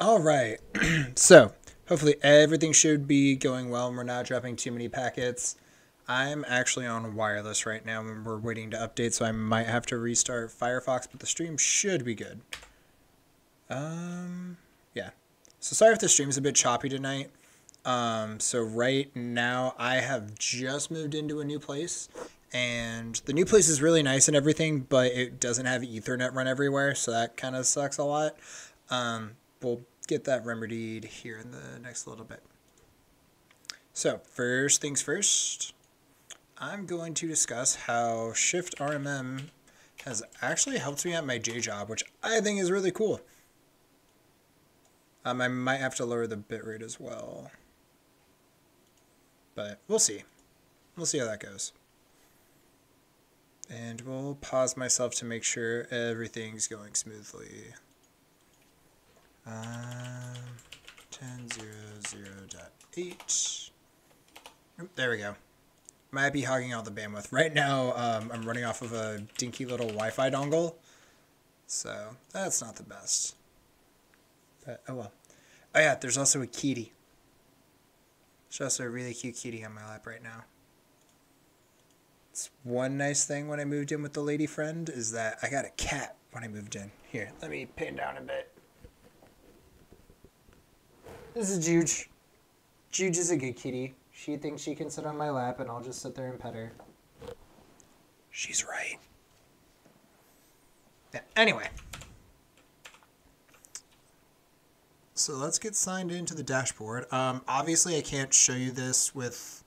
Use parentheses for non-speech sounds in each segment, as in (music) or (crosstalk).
All right. (clears throat) so, hopefully everything should be going well and we're not dropping too many packets. I'm actually on wireless right now and we're waiting to update, so I might have to restart Firefox, but the stream should be good. Um, yeah. So sorry if the stream's a bit choppy tonight. Um, so right now I have just moved into a new place and the new place is really nice and everything, but it doesn't have ethernet run everywhere. So that kind of sucks a lot. Um, we'll get that remedied here in the next little bit. So first things first, I'm going to discuss how Shift RMM has actually helped me at my J job, which I think is really cool. Um, I might have to lower the bitrate as well. But we'll see. We'll see how that goes. And we'll pause myself to make sure everything's going smoothly. Um, 10.0.0.8. There we go. Might be hogging all the bandwidth. Right now, um, I'm running off of a dinky little Wi-Fi dongle. So, that's not the best. But, oh well. Oh yeah, there's also a kitty. There's also a really cute kitty on my lap right now. It's one nice thing when I moved in with the lady friend is that I got a cat when I moved in. Here, let me pin down a bit. This is Juge. Juge is a good kitty. She thinks she can sit on my lap and I'll just sit there and pet her. She's right. Yeah, anyway. So let's get signed into the dashboard. Um, obviously, I can't show you this with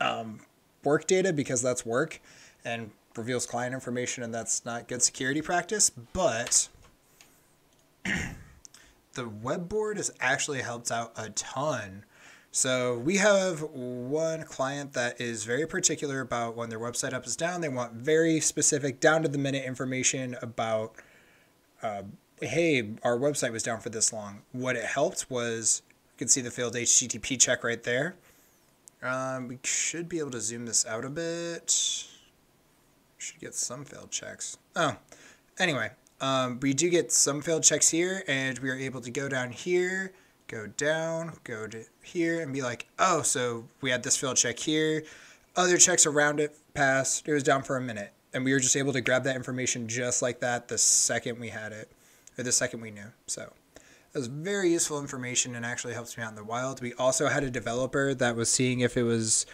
um, work data because that's work and reveals client information and that's not good security practice. But (clears throat) the web board has actually helped out a ton. So we have one client that is very particular about when their website up is down. They want very specific, down to the minute information about uh, hey, our website was down for this long. What it helped was you can see the failed HTTP check right there. Um, we should be able to zoom this out a bit. Should get some failed checks. Oh, anyway, um, we do get some failed checks here, and we are able to go down here, go down, go to here, and be like, oh, so we had this failed check here. Other checks around it passed. It was down for a minute. And we were just able to grab that information just like that the second we had it or the second we knew. So it was very useful information and actually helps me out in the wild. We also had a developer that was seeing if it was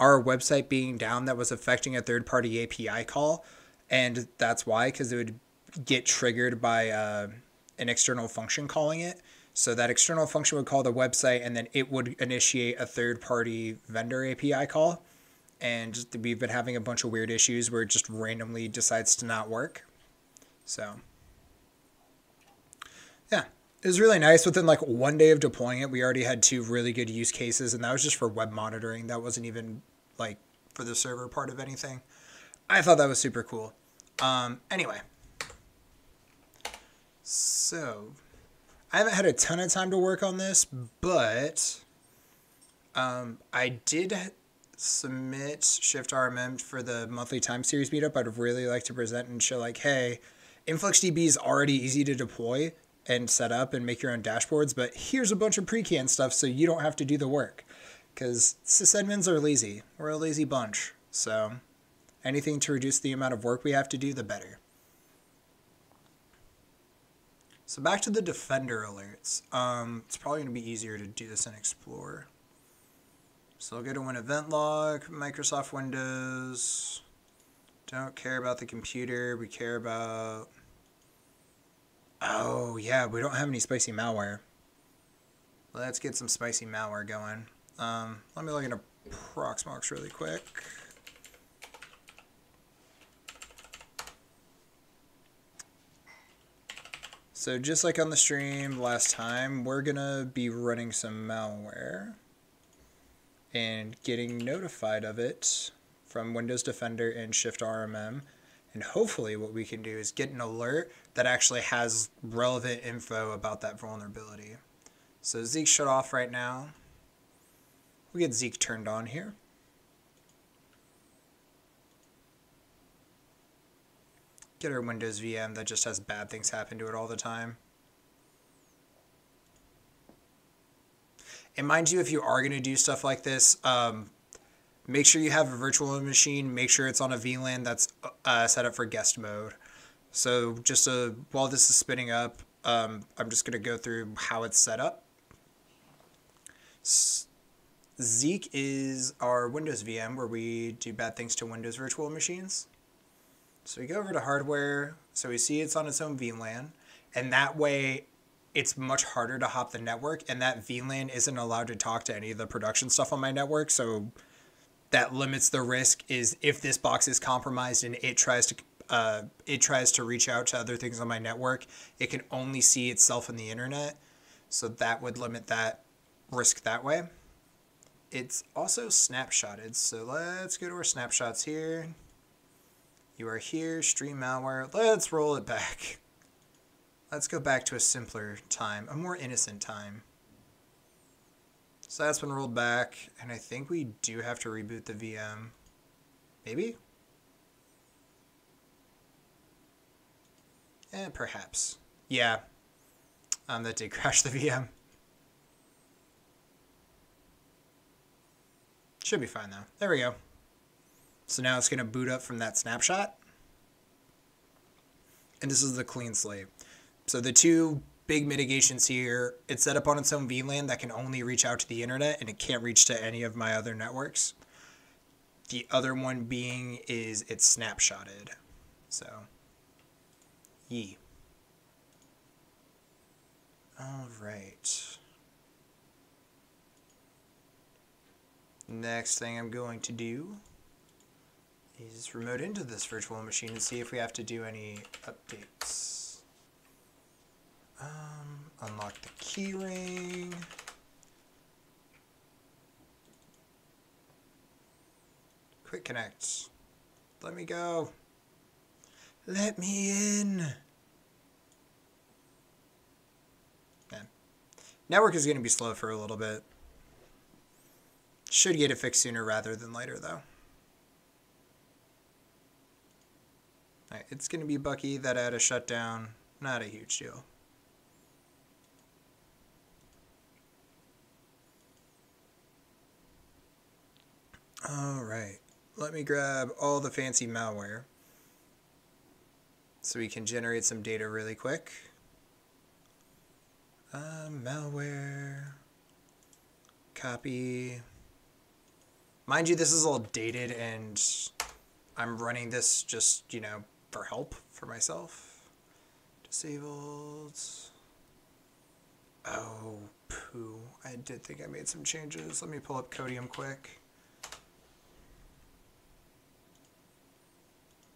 our website being down that was affecting a third party API call. And that's why, because it would get triggered by uh, an external function calling it. So that external function would call the website and then it would initiate a third party vendor API call. And we've been having a bunch of weird issues where it just randomly decides to not work. So yeah, it was really nice. Within like one day of deploying it, we already had two really good use cases, and that was just for web monitoring. That wasn't even like for the server part of anything. I thought that was super cool. Um, anyway, so I haven't had a ton of time to work on this, but um, I did submit Shift RMM for the monthly time series meetup. I'd really like to present and show like, hey, InfluxDB is already easy to deploy and set up and make your own dashboards, but here's a bunch of pre-canned stuff so you don't have to do the work. Because sysadmins are lazy. We're a lazy bunch. So anything to reduce the amount of work we have to do, the better. So back to the Defender alerts. Um, it's probably going to be easier to do this in Explorer. So I'll go to an event log, Microsoft Windows. Don't care about the computer. We care about Oh, yeah, we don't have any spicy malware. Let's get some spicy malware going. Um, let me look into Proxmox really quick. So just like on the stream last time, we're going to be running some malware and getting notified of it from Windows Defender and Shift RMM. And hopefully what we can do is get an alert that actually has relevant info about that vulnerability. So Zeek shut off right now. We get Zeek turned on here. Our Windows VM that just has bad things happen to it all the time. And mind you, if you are going to do stuff like this, um, make sure you have a virtual machine. Make sure it's on a VLAN that's uh, set up for guest mode. So just uh, while this is spinning up, um, I'm just going to go through how it's set up. Zeek is our Windows VM where we do bad things to Windows virtual machines. So we go over to hardware, so we see it's on its own VLAN, and that way it's much harder to hop the network, and that VLAN isn't allowed to talk to any of the production stuff on my network, so that limits the risk is if this box is compromised and it tries to uh, it tries to reach out to other things on my network, it can only see itself in the internet. So that would limit that risk that way. It's also snapshotted. So let's go to our snapshots here. You are here, stream malware. Let's roll it back. Let's go back to a simpler time, a more innocent time. So that's been rolled back, and I think we do have to reboot the VM. Maybe? Eh, perhaps. Yeah. Um, that did (laughs) crash the VM. Should be fine though. There we go. So now it's going to boot up from that snapshot. And this is the clean slate. So the two big mitigations here, it's set up on its own VLAN that can only reach out to the internet and it can't reach to any of my other networks. The other one being is it's snapshotted. So, yee. All right. Next thing I'm going to do is remote into this virtual machine and see if we have to do any updates. Um, unlock the keyring. Quick connect. Let me go. Let me in. Network is going to be slow for a little bit. Should get it fixed sooner rather than later, though. Right, it's going to be Bucky that had a shutdown. Not a huge deal. All right, let me grab all the fancy malware so we can generate some data really quick. Uh, malware, copy. Mind you, this is all dated and I'm running this just, you know, for help for myself. Disabled. Oh, poo. I did think I made some changes. Let me pull up Codium quick.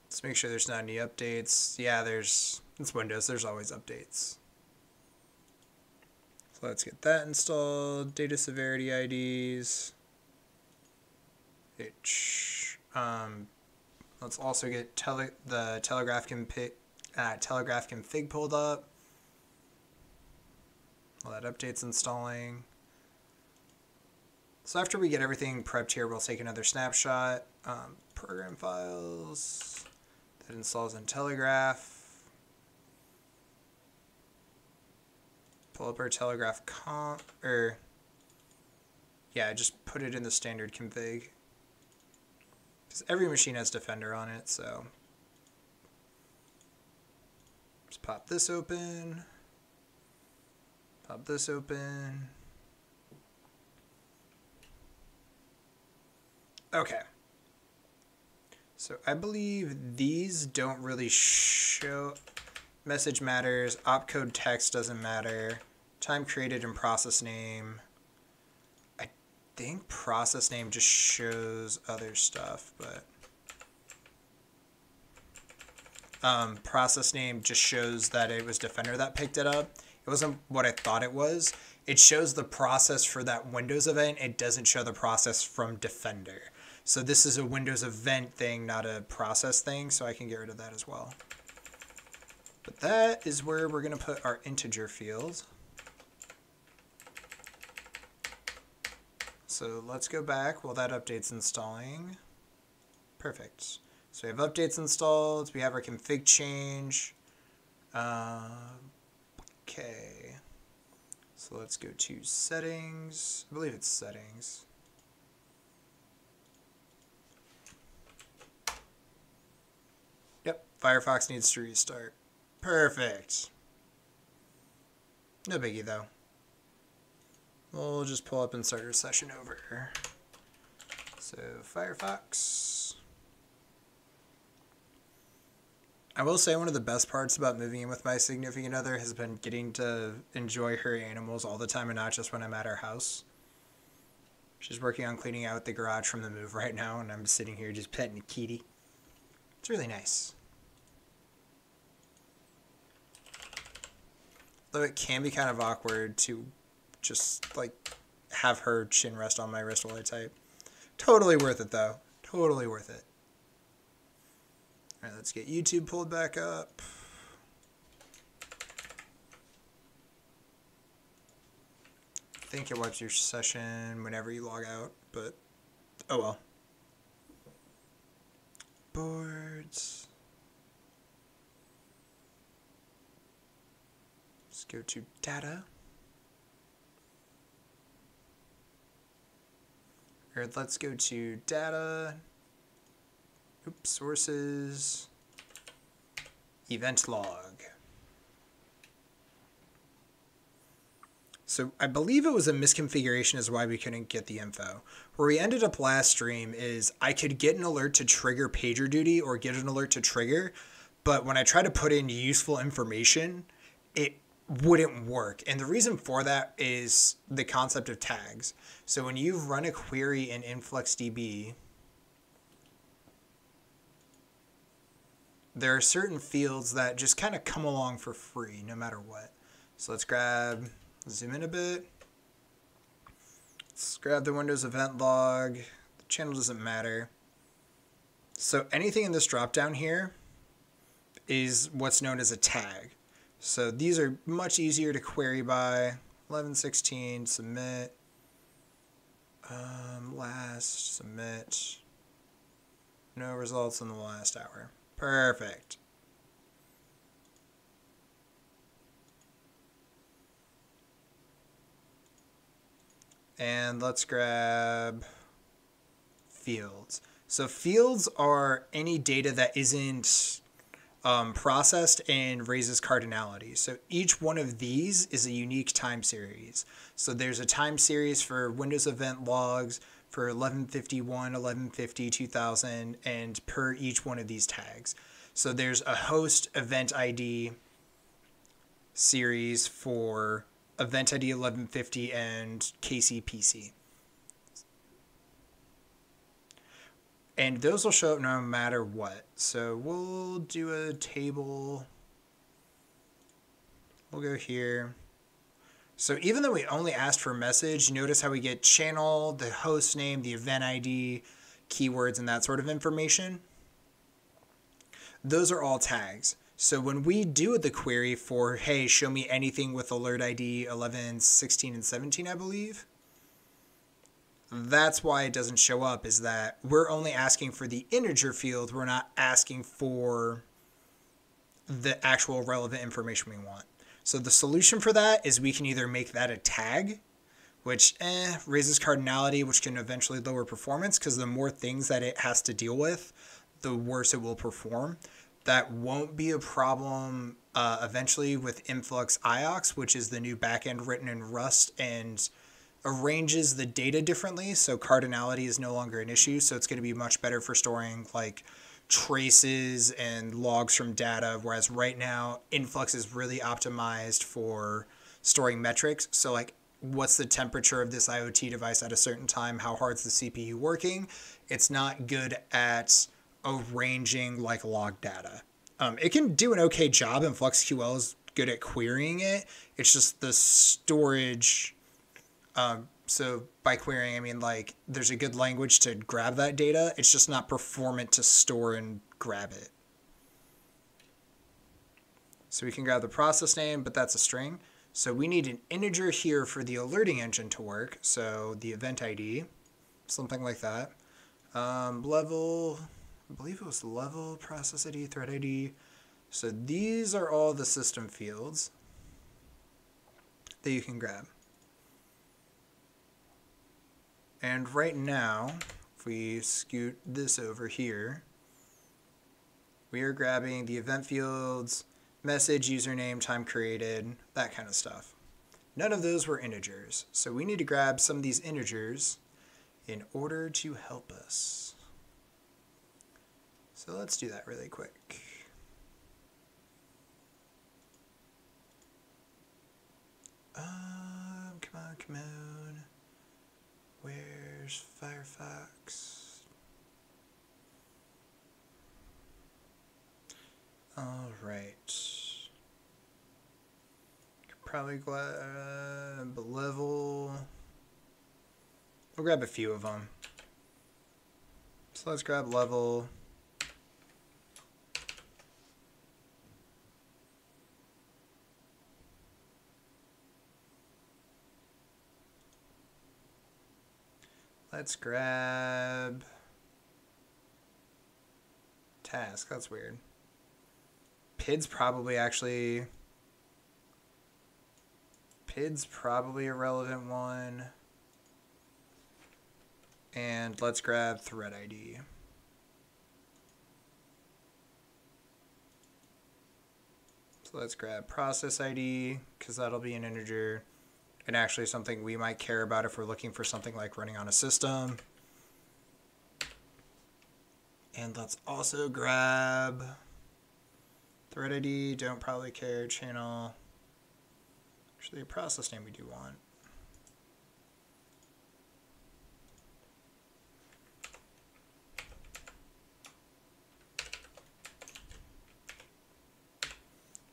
Let's make sure there's not any updates. Yeah, there's, it's Windows, there's always updates. So let's get that installed. Data severity IDs. H. Um, let's also get tele the Telegraf config, uh, Telegraf config pulled up. Well, that update's installing. So after we get everything prepped here, we'll take another snapshot. Um, program files. That installs in Telegraf. Pull up our Telegraf comp, or yeah, just put it in the standard config. Because every machine has Defender on it, so. Just pop this open. Pop this open. Okay. So I believe these don't really show message matters, opcode text doesn't matter, time created and process name think process name just shows other stuff, but um, process name just shows that it was Defender that picked it up. It wasn't what I thought it was. It shows the process for that Windows event. It doesn't show the process from Defender. So this is a Windows event thing, not a process thing, so I can get rid of that as well. But that is where we're going to put our integer field. So let's go back while that update's installing. Perfect. So we have updates installed. We have our config change. Uh, okay. So So let's go to settings. I believe it's settings. Yep, Firefox needs to restart. Perfect. No biggie though. We'll just pull up and start our session over. So Firefox. I will say one of the best parts about moving in with my significant other has been getting to enjoy her animals all the time and not just when I'm at her house. She's working on cleaning out the garage from the move right now, and I'm sitting here just petting a kitty. It's really nice. Though it can be kind of awkward to just like have her chin rest on my wrist while I type. Totally worth it though. Totally worth it. All right, let's get YouTube pulled back up. I think it wipes your session whenever you log out, but oh well. Boards. Let's go to data. Let's go to data. Oops, sources. Event log. So I believe it was a misconfiguration is why we couldn't get the info. Where we ended up last stream is I could get an alert to trigger PagerDuty or get an alert to trigger, but when I try to put in useful information, it wouldn't work. And the reason for that is the concept of tags. So when you run a query in InfluxDB, there are certain fields that just kind of come along for free no matter what. So let's grab, zoom in a bit. Let's grab the Windows event log. The channel doesn't matter. So anything in this drop down here is what's known as a tag. So these are much easier to query by. 1116, submit. Um, last, submit. No results in the last hour. Perfect. And let's grab fields. So fields are any data that isn't um, processed and raises cardinality. So each one of these is a unique time series. So there's a time series for Windows event logs, for 1151, 1150, 2000, and per each one of these tags. So there's a host event ID series for event ID 1150 and KCPC. And those will show up no matter what. So we'll do a table. We'll go here. So even though we only asked for message, notice how we get channel, the host name, the event ID, keywords, and that sort of information. Those are all tags. So when we do the query for, hey, show me anything with alert ID 11, 16, and 17, I believe, that's why it doesn't show up is that we're only asking for the integer field. We're not asking for the actual relevant information we want. So the solution for that is we can either make that a tag, which eh, raises cardinality, which can eventually lower performance because the more things that it has to deal with, the worse it will perform. That won't be a problem uh, eventually with Influx IOX, which is the new backend written in Rust and arranges the data differently. So cardinality is no longer an issue. So it's going to be much better for storing like traces and logs from data, whereas right now Influx is really optimized for storing metrics. So like what's the temperature of this IoT device at a certain time? How hard's the CPU working? It's not good at arranging like log data. Um, it can do an okay job and FluxQL is good at querying it. It's just the storage um, so by querying, I mean like there's a good language to grab that data. It's just not performant to store and grab it. So we can grab the process name, but that's a string. So we need an integer here for the alerting engine to work. So the event ID, something like that. Um, level, I believe it was level, process ID, thread ID. So these are all the system fields that you can grab. And right now, if we scoot this over here, we are grabbing the event fields, message, username, time created, that kind of stuff. None of those were integers. So we need to grab some of these integers in order to help us. So let's do that really quick. Um, come on, come on. Where's Firefox? All right. Could probably grab a uh, level. We'll grab a few of them. So let's grab level. Let's grab task. That's weird. PID's probably actually PID's probably a relevant one. And let's grab thread ID. So let's grab process ID because that'll be an integer and actually something we might care about if we're looking for something like running on a system. And let's also grab thread ID, don't probably care, channel. Actually, a process name we do want.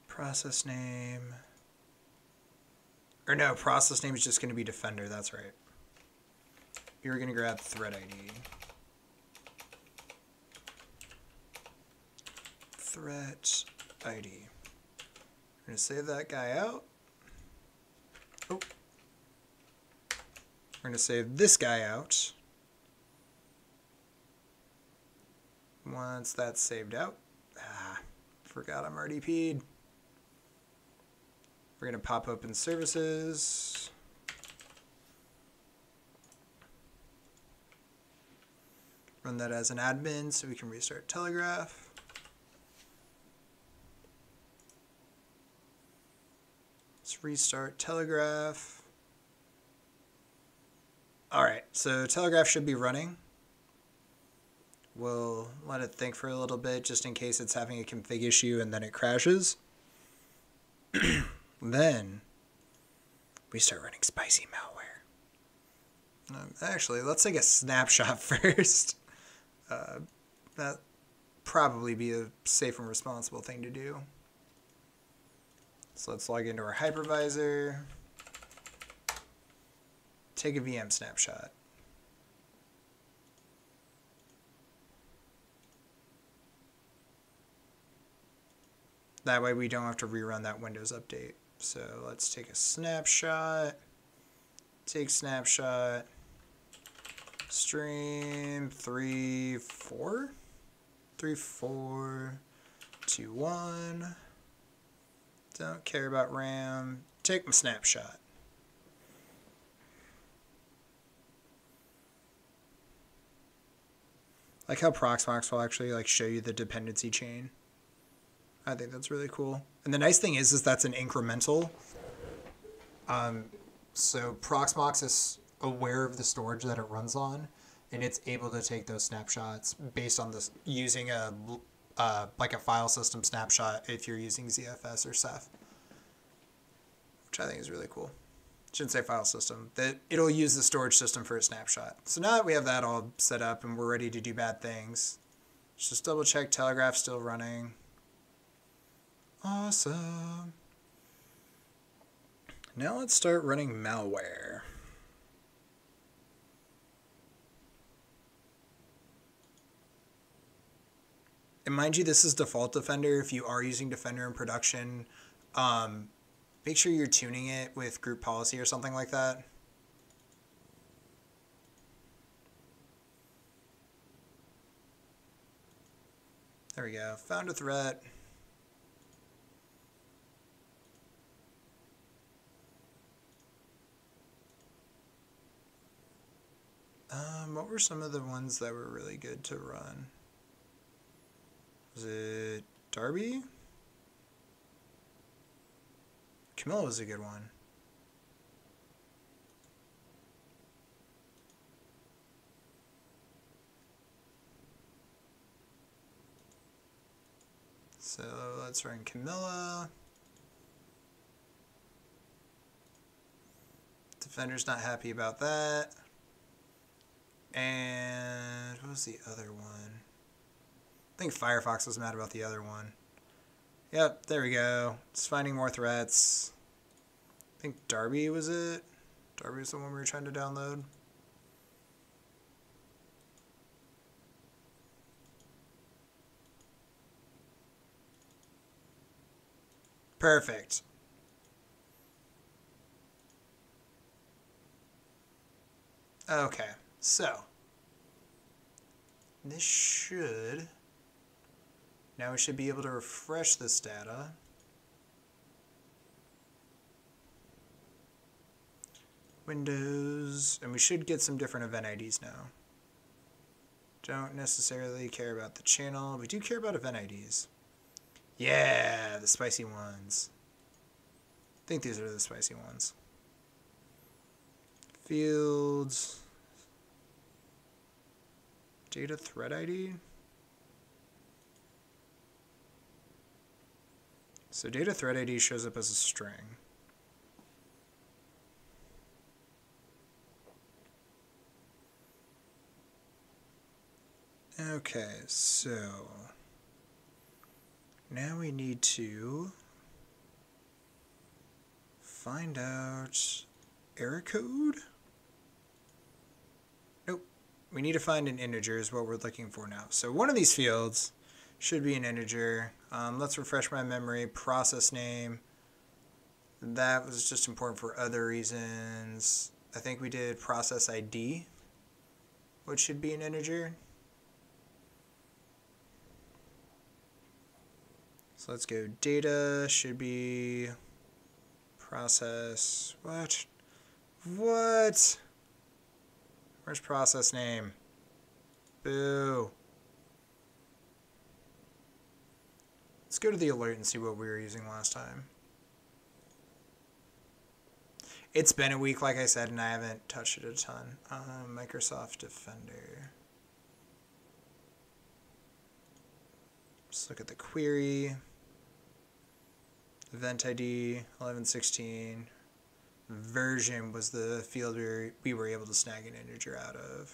Process name. Or no, process name is just going to be Defender. That's right. You're going to grab thread ID. Threat ID. We're going to save that guy out. Oh. We're going to save this guy out. Once that's saved out. Ah, forgot I'm RDP'd. We're going to pop open services. Run that as an admin so we can restart Telegraf. Let's restart Telegraf. All right, so Telegraf should be running. We'll let it think for a little bit just in case it's having a config issue and then it crashes. (clears throat) Then we start running spicy malware. Um, actually, let's take a snapshot (laughs) first. Uh, that probably be a safe and responsible thing to do. So let's log into our hypervisor. Take a VM snapshot. That way we don't have to rerun that Windows update. So let's take a snapshot. Take snapshot. Stream three, four, three, four, two, one. Don't care about RAM. Take my snapshot. like how Proxmox will actually like show you the dependency chain. I think that's really cool. And the nice thing is, is that's an incremental. Um, so Proxmox is aware of the storage that it runs on, and it's able to take those snapshots based on this using a uh, like a file system snapshot if you're using ZFS or Ceph, which I think is really cool. Shouldn't say file system. That it'll use the storage system for a snapshot. So now that we have that all set up and we're ready to do bad things, just double check Telegraf still running. Awesome. Now let's start running malware. And mind you, this is default Defender. If you are using Defender in production, um, make sure you're tuning it with group policy or something like that. There we go. Found a threat. Um, what were some of the ones that were really good to run? Was it Darby? Camilla was a good one. So let's run Camilla. Defender's not happy about that. And what was the other one? I think Firefox was mad about the other one. Yep, there we go. It's finding more threats. I think Darby was it. Darby was the one we were trying to download. Perfect. Okay, so this should, now we should be able to refresh this data. Windows, and we should get some different event IDs now. Don't necessarily care about the channel. We do care about event IDs. Yeah, the spicy ones. I think these are the spicy ones. Fields. Data thread ID. So data thread ID shows up as a string. Okay, so now we need to find out error code. We need to find an integer is what we're looking for now. So one of these fields should be an integer. Um, let's refresh my memory. Process name. That was just important for other reasons. I think we did process ID, which should be an integer. So let's go data should be process, what? What? Where's process name? Boo. Let's go to the alert and see what we were using last time. It's been a week, like I said, and I haven't touched it a ton. Uh, Microsoft Defender. Let's look at the query event ID 1116 version was the field we were, we were able to snag an integer out of.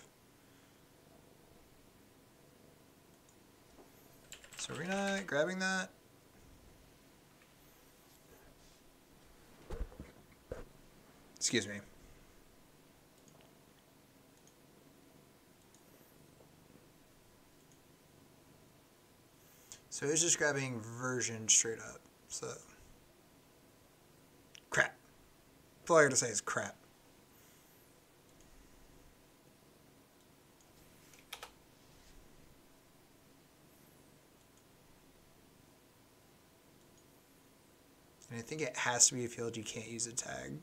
So we're not grabbing that. Excuse me. So it's just grabbing version straight up. So Crap. That's all I gotta say is crap. And I think it has to be a field you can't use a tag.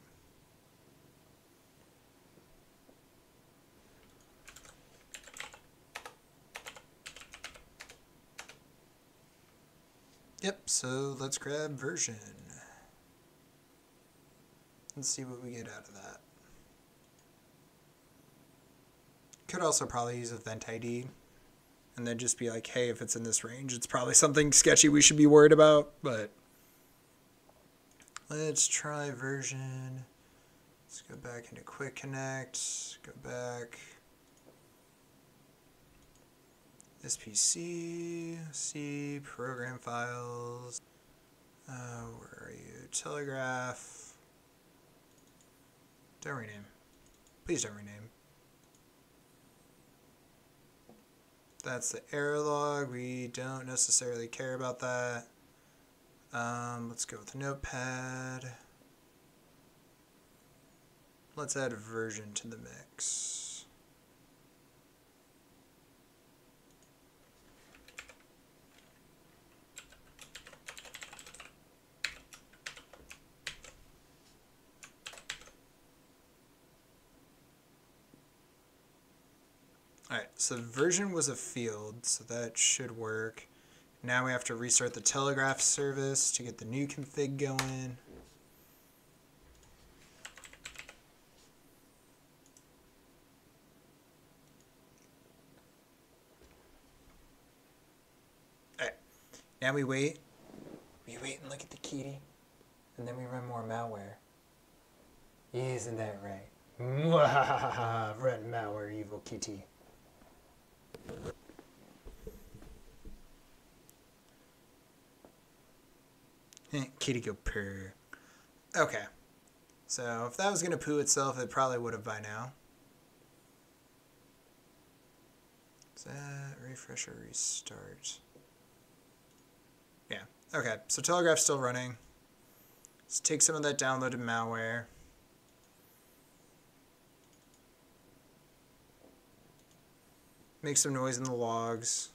Yep, so let's grab version. Let's see what we get out of that. Could also probably use event ID and then just be like, hey, if it's in this range, it's probably (laughs) something sketchy we should be worried about, but let's try version. Let's go back into Quick Connect, go back. SPC, C, program files. Uh, where are you? Telegraf. Don't rename. Please don't rename. That's the error log. We don't necessarily care about that. Um, let's go with the Notepad. Let's add version to the mix. Alright, so version was a field, so that should work. Now we have to restart the Telegraf service to get the new config going. Now we wait. We wait and look at the kitty, and then we run more malware. Isn't that right? (laughs) Run malware, evil kitty. Eh, kitty go purr. Okay. So if that was going to poo itself, it probably would have by now. Is that refresh or restart? Yeah. Okay. So Telegraf's still running. Let's take some of that downloaded malware. Make some noise in the logs.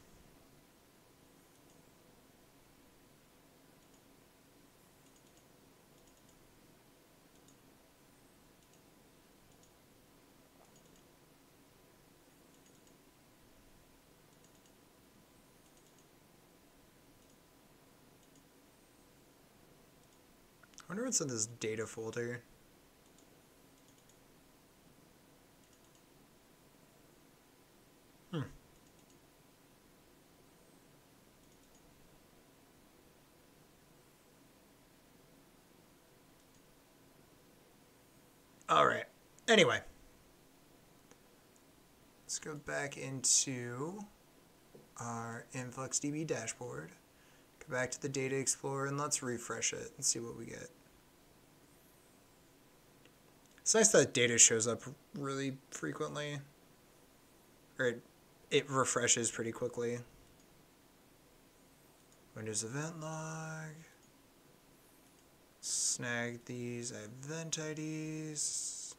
I wonder what's in this data folder. All right. Anyway, let's go back into our InfluxDB dashboard. Go back to the Data Explorer and let's refresh it and see what we get. It's nice that data shows up really frequently. Or it, it refreshes pretty quickly. Windows event log. Snag these event IDs.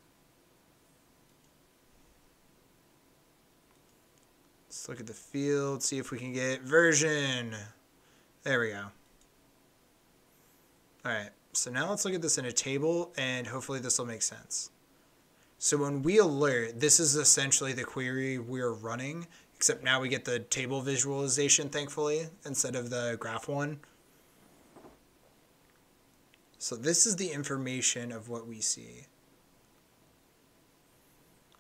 Let's look at the field, see if we can get version. There we go. All right, so now let's look at this in a table and hopefully this will make sense. So when we alert, this is essentially the query we're running, except now we get the table visualization, thankfully, instead of the graph one. So this is the information of what we see.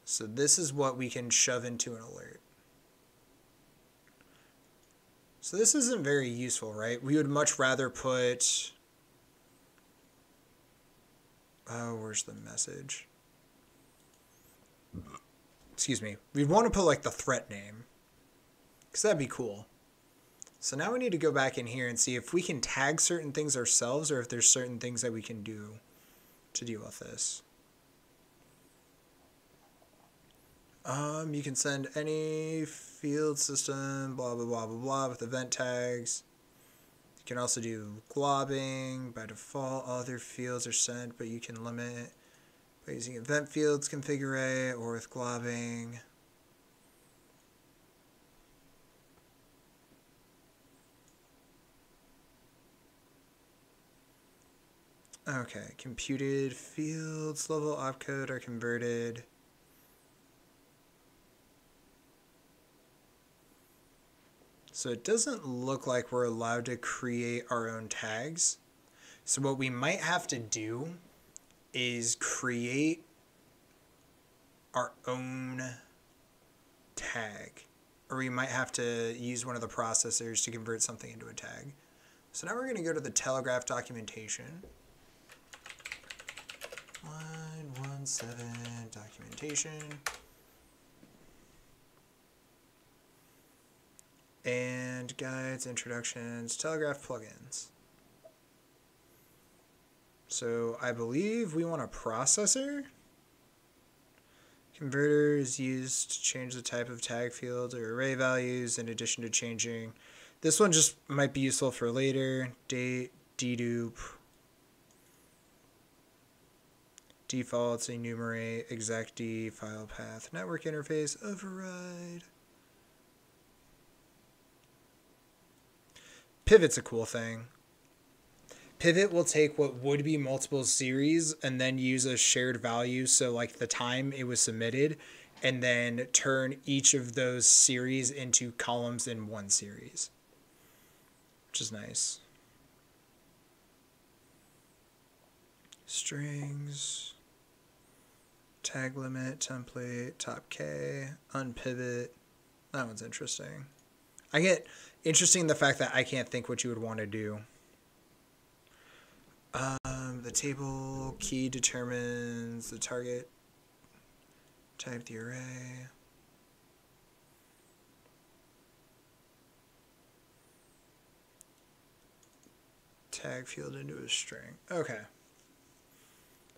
So this is what we can shove into an alert. So this isn't very useful, right? We would much rather put, oh, where's the message? Excuse me. We'd want to put like the threat name, because that'd be cool. So now we need to go back in here and see if we can tag certain things ourselves or if there's certain things that we can do to deal with this. Um, you can send any field system, blah, blah, blah, blah, blah, with event tags. You can also do globbing. By default, all other fields are sent, but you can limit by using event fields configure or with globbing. Okay, computed fields level opcode are converted. So it doesn't look like we're allowed to create our own tags. So what we might have to do is create our own tag. Or we might have to use one of the processors to convert something into a tag. So now we're going to go to the Telegraf documentation. Line 1, documentation. and guides, introductions, Telegraf plugins. So I believe we want a processor. Converter is used to change the type of tag field or array values in addition to changing. This one just might be useful for later. Date, dedupe, defaults, enumerate, execd, file path, network interface, override. Pivot's a cool thing. Pivot will take what would be multiple series and then use a shared value. So, like the time it was submitted, and then turn each of those series into columns in one series, which is nice. Strings, tag limit, template, top K, unpivot. That one's interesting. I get interesting the fact that I can't think what you would want to do. Um, the table key determines the target type the array. Tag field into a string. Okay.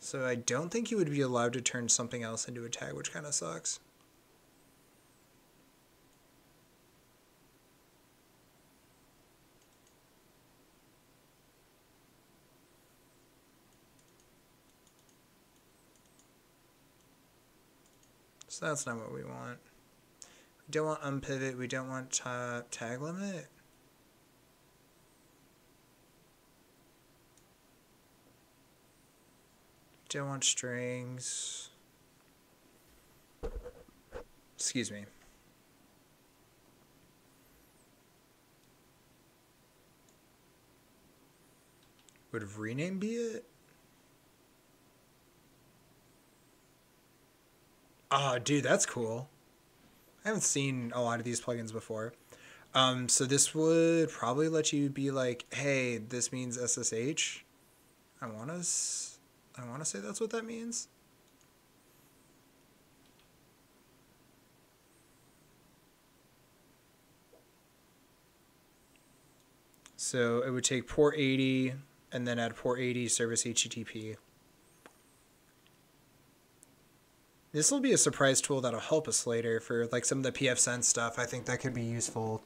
So I don't think you would be allowed to turn something else into a tag, which kind of sucks. So that's not what we want. We don't want unpivot. We don't want tag limit. Don't want strings. Excuse me. Would rename be it? Oh, dude, that's cool. I haven't seen a lot of these plugins before. Um, so this would probably let you be like, hey, this means SSH. I want to, I want to say that's what that means. So it would take port 80 and then add port 80 service HTTP. This will be a surprise tool that'll help us later for like some of the pfSense stuff. I think that could be useful.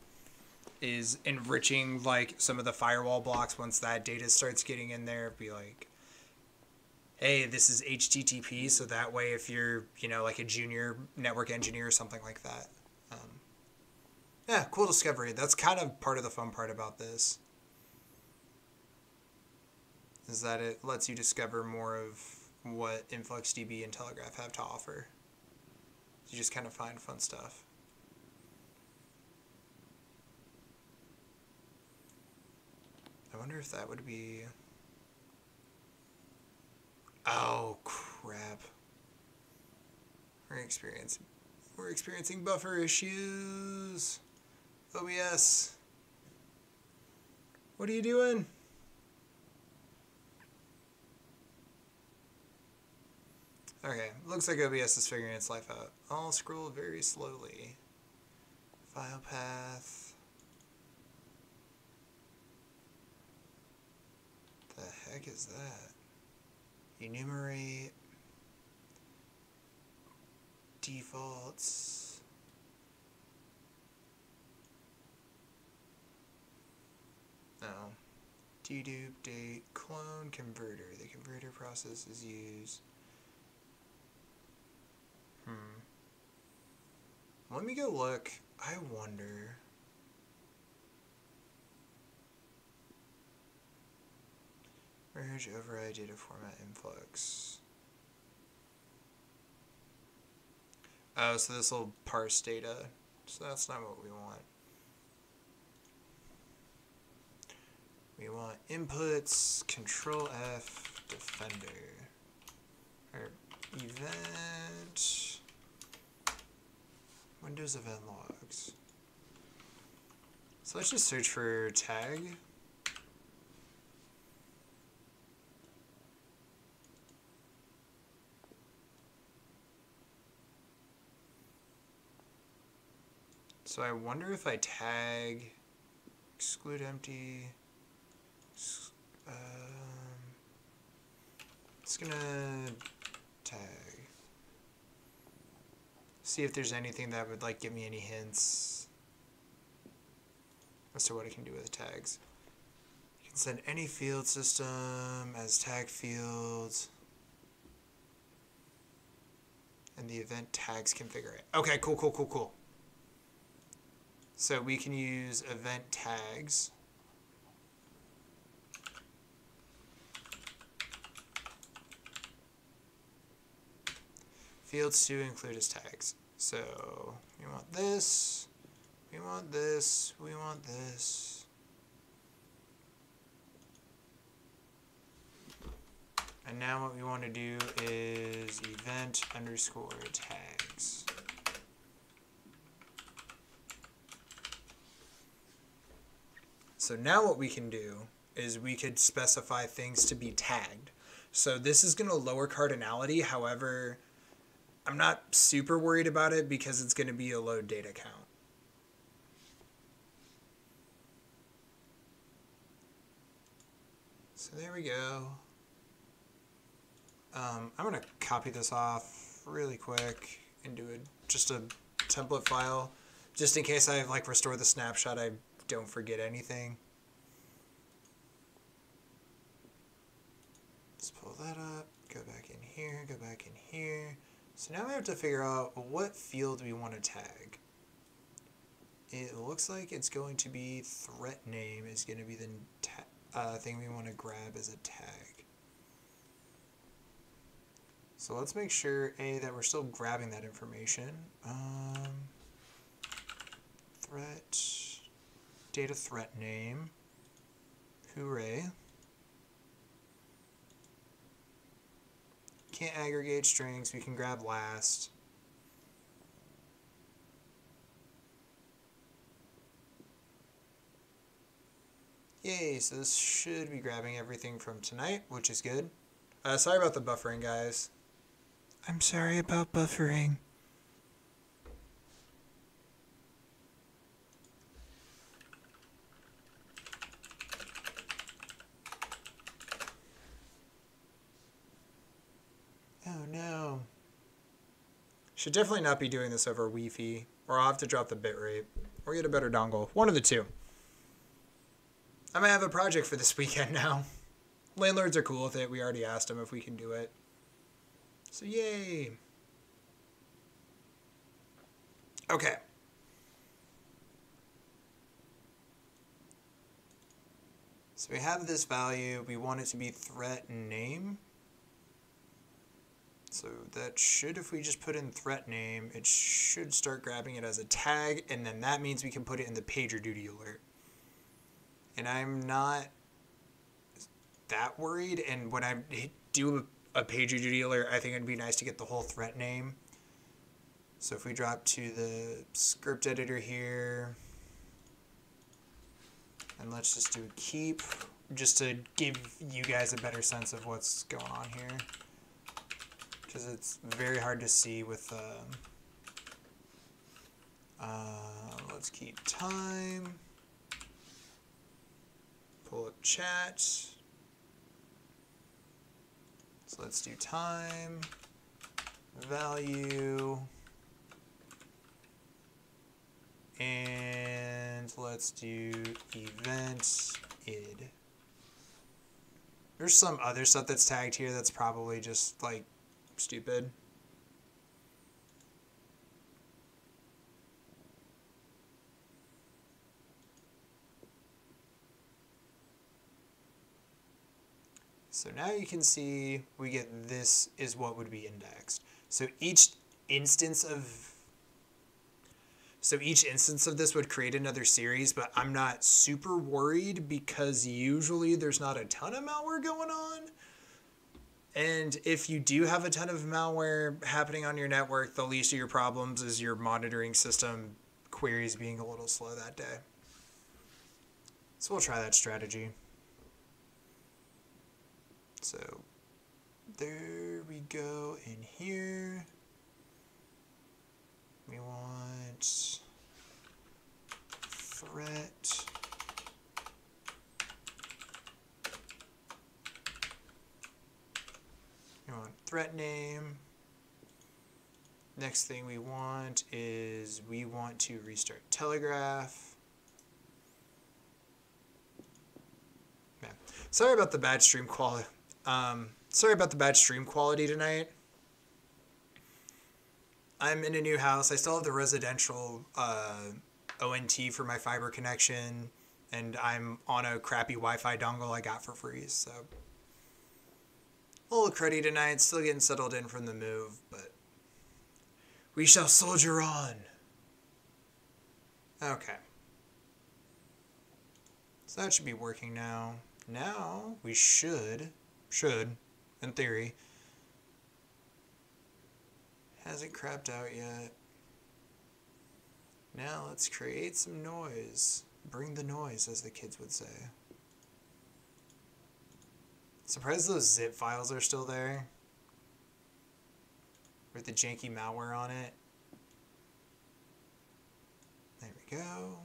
Is enriching like some of the firewall blocks once that data starts getting in there. Be like, hey, this is HTTP, so that way if you're you know like a junior network engineer or something like that. Um, yeah, cool discovery. That's kind of part of the fun part about this. Is that it lets you discover more of what InfluxDB and Telegraf have to offer. You just kind of find fun stuff. I wonder if that would be... Oh, crap. We're experiencing, we're experiencing buffer issues. OBS. What are you doing? Okay, looks like OBS is figuring its life out. I'll scroll very slowly. File path. The heck is that? Enumerate. Defaults. No. Dedupe, date, clone, converter. The converter process is used Hmm. Let me go look. I wonder. Merge override data format influx. Oh, so this will parse data. So that's not what we want. We want inputs, control F, defender. Or event. Windows event logs. So let's just search for tag. So I wonder if I tag exclude empty. Um, it's gonna tag see if there's anything that would like give me any hints as to what I can do with the tags. You can send any field system as tag fields. And the event tags configure it. Okay, cool, cool, cool, cool. So we can use event tags. fields to include as tags. So we want this, we want this, we want this. And now what we want to do is event underscore tags. So now what we can do is we could specify things to be tagged. So this is going to lower cardinality. However, I'm not super worried about it because it's going to be a low data count. So there we go. Um, I'm going to copy this off really quick into a, just a template file, just in case I like restore the snapshot, I don't forget anything. Let's pull that up, go back in here, go back in here. So now we have to figure out what field we want to tag. It looks like it's going to be threat name is going to be the uh, thing we want to grab as a tag. So let's make sure, A, that we're still grabbing that information. Um, threat, data threat name, hooray. Can't aggregate strings, we can grab last. Yay, so this should be grabbing everything from tonight, which is good. Uh, sorry about the buffering, guys. I'm sorry about buffering. Oh no. Should definitely not be doing this over Wi-Fi, or I'll have to drop the bitrate, or get a better dongle. One of the two. I might have a project for this (laughs) weekend now. Landlords are cool with it. We already asked them if we can do it. So yay. Okay. So we have this value. We want it to be threat name. So that should, if we just put in threat name, it should start grabbing it as a tag, and then that means we can put it in the PagerDuty alert and I'm not that worried. And when I do a PagerDuty alert, I think it'd be nice to get the whole threat name. So if we drop to the script editor here, and let's just do a keep, just to give you guys a better sense of what's going on here. Because it's very hard to see with, um, uh, let's keep time pull up chat. So let's do time, value, and let's do event id. There's some other stuff that's tagged here that's probably just like stupid. So now you can see we get this is what would be indexed. So each instance of so each instance of this would create another series, but I'm not super worried because usually there's not a ton of malware going on. And if you do have a ton of malware happening on your network, the least of your problems is your monitoring system queries being a little slow that day. So we'll try that strategy. So there we go in here. We want threat. We want threat name. Next thing we want is we want to restart Telegraf. Sorry about the bad stream quality um, sorry about the bad stream quality tonight. I'm in a new house. I still have the residential uh, ONT for my fiber connection, and I'm on a crappy Wi-Fi dongle I got for free. So a little cruddy tonight. Still getting settled in from the move, but We shall soldier on. Okay. So that should be working now. Now we should, should, in theory, hasn't crapped out yet. Now let's create some noise. Bring the noise, as the kids would say. Surprised those zip files are still there. With the janky malware on it. There we go.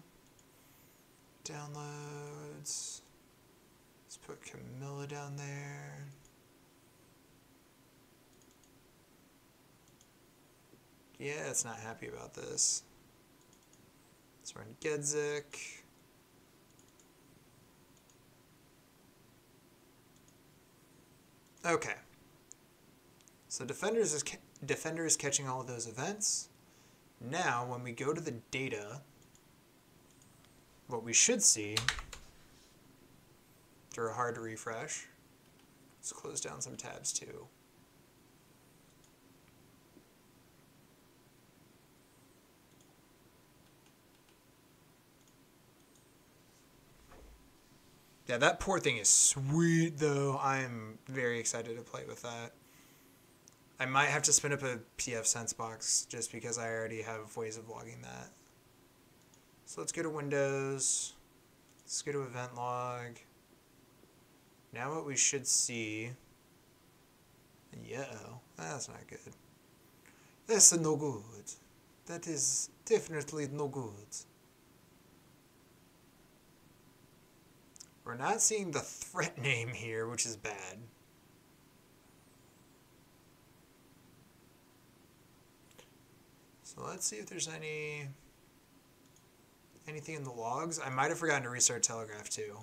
Downloads. Let's put Camilla down there. Yeah, it's not happy about this. Let's run Gedzik. Okay. So Defenders is Defender is catching all of those events. Now, when we go to the data, what we should see through a hard refresh, let's close down some tabs too. Yeah, that poor thing is sweet though. I'm very excited to play with that. I might have to spin up a pfSense box just because I already have ways of logging that. So let's go to Windows. Let's go to event log. Now what we should see. Yeah, that's not good. That's no good. That is definitely no good. We're not seeing the threat (laughs) name here, which is bad. So let's see if there's any anything in the logs. I might have forgotten to restart Telegraf too.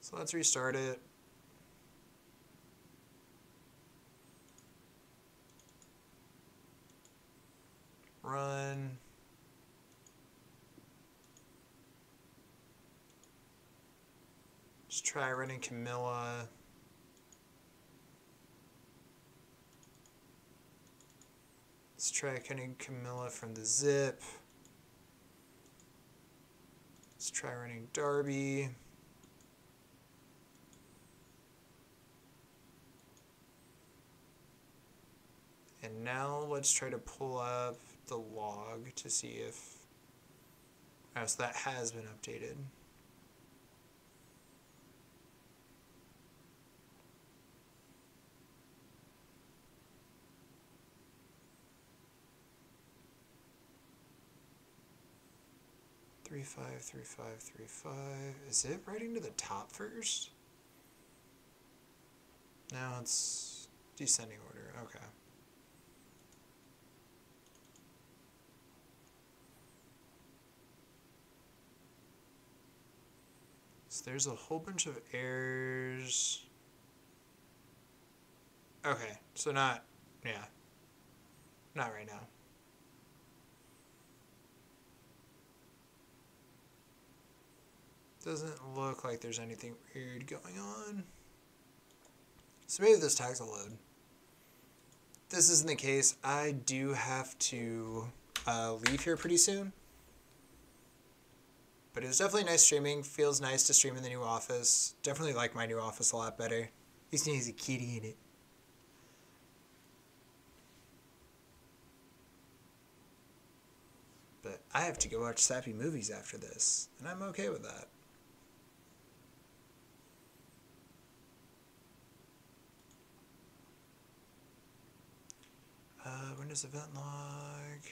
So let's restart it. Run. Let's try running Camilla. Let's try running Camilla from the zip. Let's try running Darby. And now let's try to pull up the log to see if, oh, so that has been updated. Three five three five three five. Is it writing to the top first? Now it's descending order. Okay. So there's a whole bunch of errors. Okay, so not, yeah, not right now. Doesn't look like there's anything weird going on. So maybe this tags will load. This isn't the case, I do have to uh, leave here pretty soon. But it was definitely nice streaming. Feels nice to stream in the new office. Definitely like my new office a lot better. He's has a kitty in it. But I have to go watch sappy movies after this, and I'm okay with that. Uh, Windows event log,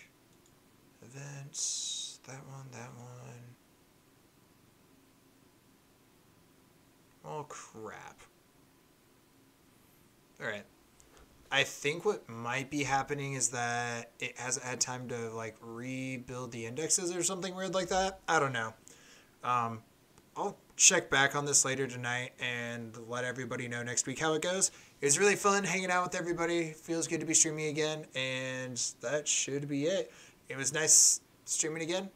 events, that one, that one. Oh crap. Alright. I think what might be happening is that it hasn't had time to like rebuild the indexes or something weird like that. I don't know. Um, I'll check back on this later tonight and let everybody know next week how it goes. It was really fun hanging out with everybody. Feels good to be streaming again, and that should be it. It was nice streaming again.